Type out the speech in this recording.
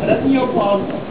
Adesso io posso.